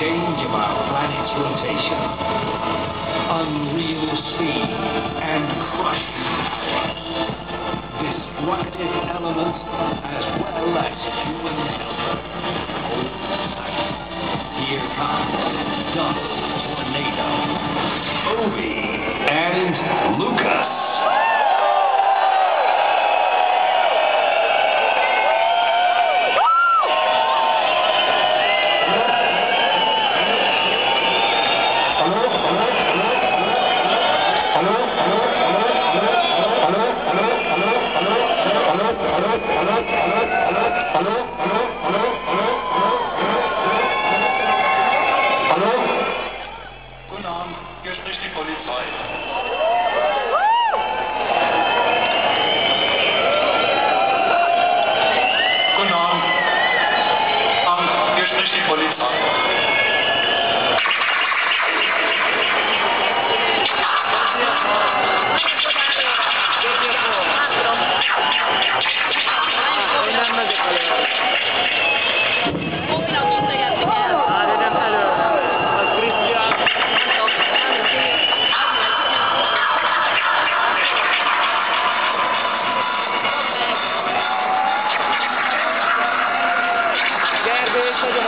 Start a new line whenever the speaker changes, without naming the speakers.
change of our planet's rotation, unreal speed, and crushing. Destructive elements as well as
Deixa eu ver